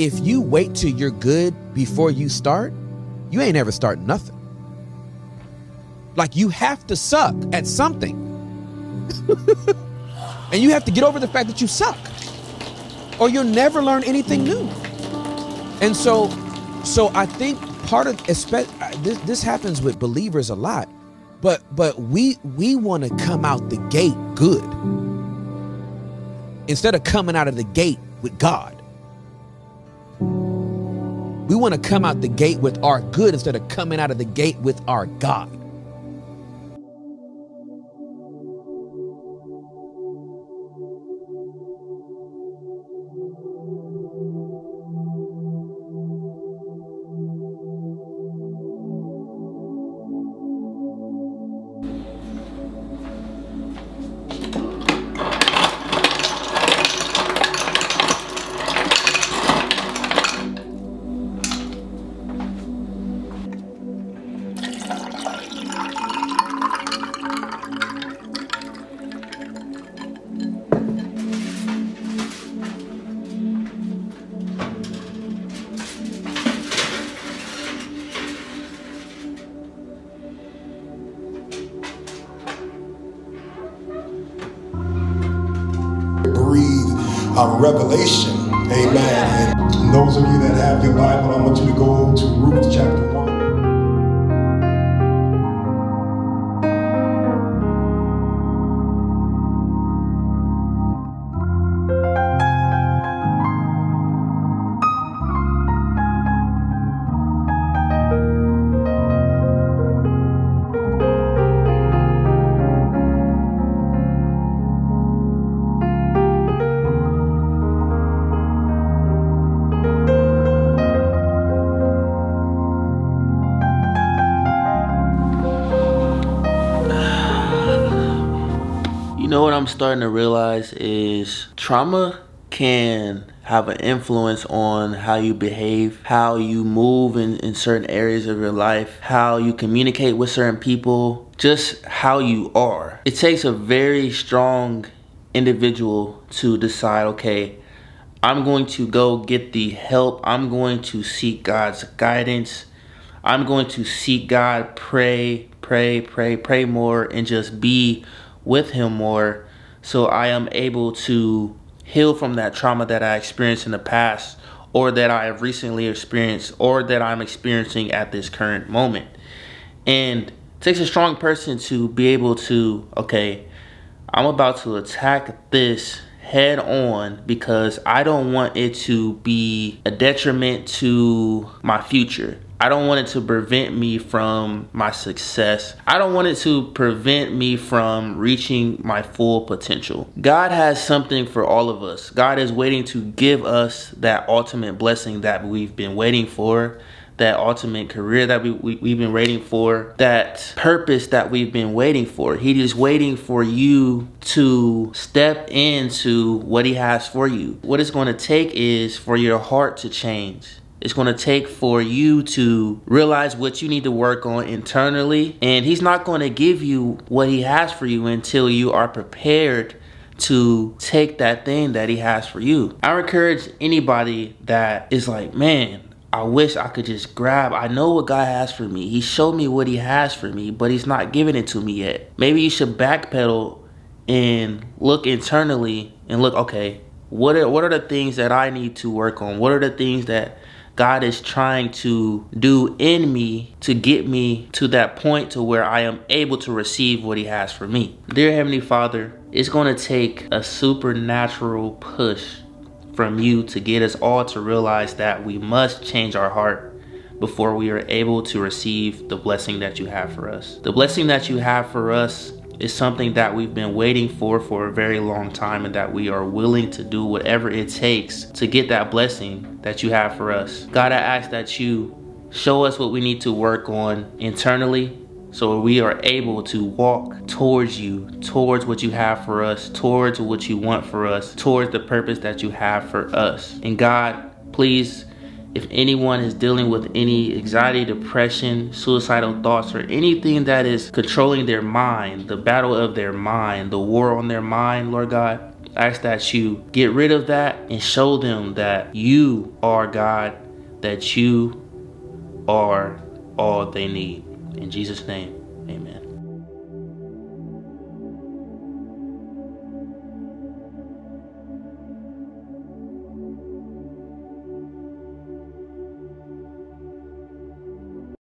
if you wait till you're good before you start, you ain't ever start nothing. Like you have to suck at something. and you have to get over the fact that you suck. Or you'll never learn anything new. And so so I think part of uh, this, this happens with believers a lot. But but we we want to come out the gate good. Instead of coming out of the gate with God. We want to come out the gate with our good instead of coming out of the gate with our God. Revelation. Amen. And those of you that have your Bible, I want you to go to Ruth chapter 1. Know what I'm starting to realize is trauma can have an influence on how you behave, how you move in, in certain areas of your life, how you communicate with certain people, just how you are. It takes a very strong individual to decide, okay, I'm going to go get the help. I'm going to seek God's guidance. I'm going to seek God, pray, pray, pray, pray more, and just be with him more so I am able to heal from that trauma that I experienced in the past or that I have recently experienced or that I'm experiencing at this current moment. And takes a strong person to be able to, okay, I'm about to attack this head on because I don't want it to be a detriment to my future. I don't want it to prevent me from my success. I don't want it to prevent me from reaching my full potential. God has something for all of us. God is waiting to give us that ultimate blessing that we've been waiting for that ultimate career that we, we, have been waiting for, that purpose that we've been waiting for. He is waiting for you to step into what he has for you. What it's going to take is for your heart to change it's going to take for you to realize what you need to work on internally. And he's not going to give you what he has for you until you are prepared to take that thing that he has for you. I encourage anybody that is like, man, I wish I could just grab. I know what God has for me. He showed me what he has for me, but he's not giving it to me yet. Maybe you should backpedal and look internally and look, okay, what are what are the things that I need to work on? What are the things that God is trying to do in me to get me to that point to where I am able to receive what he has for me. Dear Heavenly Father, it's going to take a supernatural push from you to get us all to realize that we must change our heart before we are able to receive the blessing that you have for us. The blessing that you have for us is something that we've been waiting for for a very long time and that we are willing to do whatever it takes to get that blessing that you have for us. God, I ask that you show us what we need to work on internally so we are able to walk towards you, towards what you have for us, towards what you want for us, towards the purpose that you have for us. And God, please if anyone is dealing with any anxiety, depression, suicidal thoughts, or anything that is controlling their mind, the battle of their mind, the war on their mind, Lord God, I ask that you get rid of that and show them that you are God, that you are all they need. In Jesus' name, amen.